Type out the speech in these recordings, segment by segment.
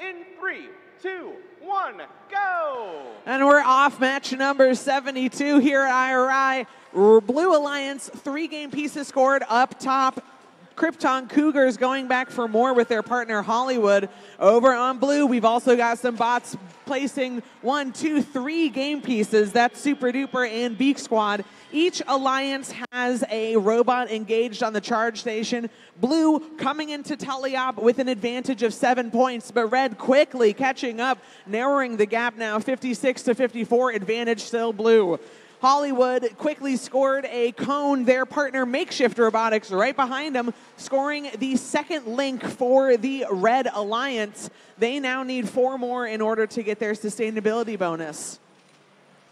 in three, two, one, go! And we're off match number 72 here at IRI. Blue Alliance, three game pieces scored up top. Krypton Cougars going back for more with their partner Hollywood. Over on blue, we've also got some bots placing one, two, three game pieces. That's Super Duper and Beak Squad. Each alliance has a robot engaged on the charge station. Blue coming into Teleop with an advantage of seven points, but Red quickly catching up, narrowing the gap now 56 to 54. Advantage still blue. Hollywood quickly scored a cone. Their partner, Makeshift Robotics, right behind them, scoring the second link for the Red Alliance. They now need four more in order to get their sustainability bonus.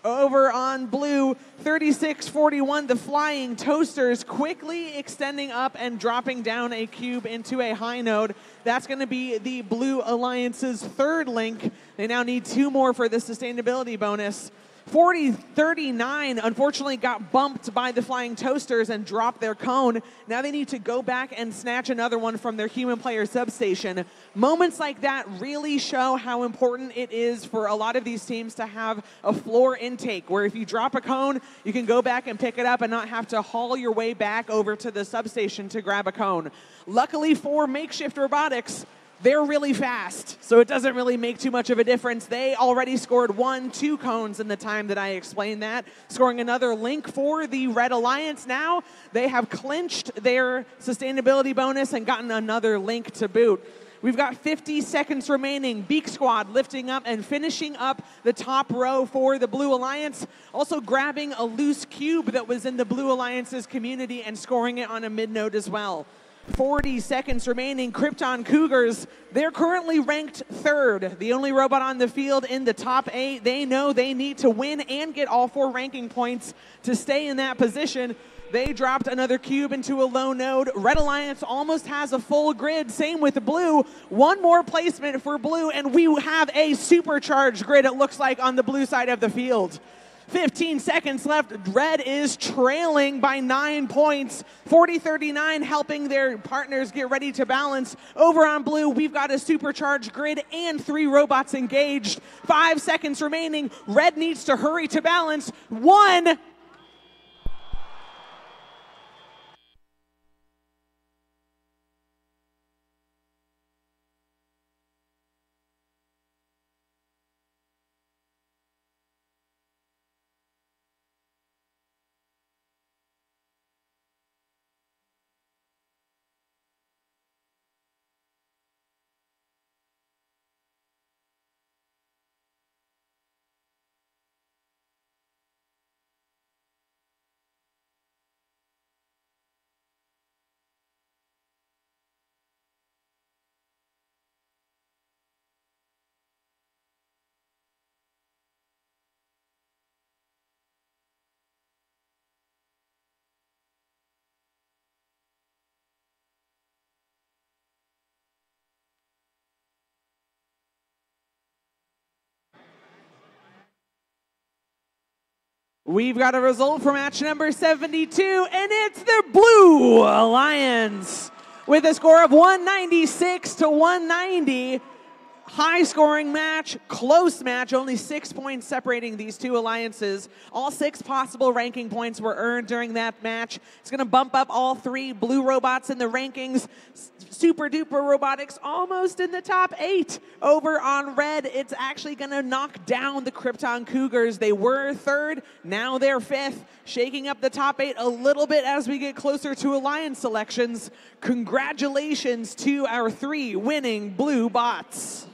Over on blue, 36 41, the Flying Toasters quickly extending up and dropping down a cube into a high node. That's going to be the Blue Alliance's third link. They now need two more for the sustainability bonus. 40 39 unfortunately got bumped by the Flying Toasters and dropped their cone. Now they need to go back and snatch another one from their human player substation. Moments like that really show how important it is for a lot of these teams to have a floor intake where if you drop a cone, you can go back and pick it up and not have to haul your way back over to the substation to grab a cone. Luckily for Makeshift Robotics, they're really fast, so it doesn't really make too much of a difference. They already scored one, two cones in the time that I explained that, scoring another link for the Red Alliance. Now they have clinched their sustainability bonus and gotten another link to boot. We've got 50 seconds remaining. Beak Squad lifting up and finishing up the top row for the Blue Alliance. Also grabbing a loose cube that was in the Blue Alliance's community and scoring it on a mid node as well. 40 seconds remaining. Krypton Cougars, they're currently ranked third, the only robot on the field in the top eight. They know they need to win and get all four ranking points to stay in that position. They dropped another cube into a low node. Red Alliance almost has a full grid. Same with blue. One more placement for blue, and we have a supercharged grid, it looks like, on the blue side of the field. 15 seconds left. Red is trailing by nine points. 40 39, helping their partners get ready to balance. Over on blue, we've got a supercharged grid and three robots engaged. Five seconds remaining. Red needs to hurry to balance. One. We've got a result for match number 72, and it's the Blue Alliance with a score of 196 to 190 high scoring match, close match, only six points separating these two alliances. All six possible ranking points were earned during that match. It's going to bump up all three blue robots in the rankings. Super duper robotics almost in the top eight. Over on red, it's actually going to knock down the Krypton Cougars. They were third, now they're fifth, shaking up the top eight a little bit as we get closer to alliance selections. Congratulations to our three winning blue bots.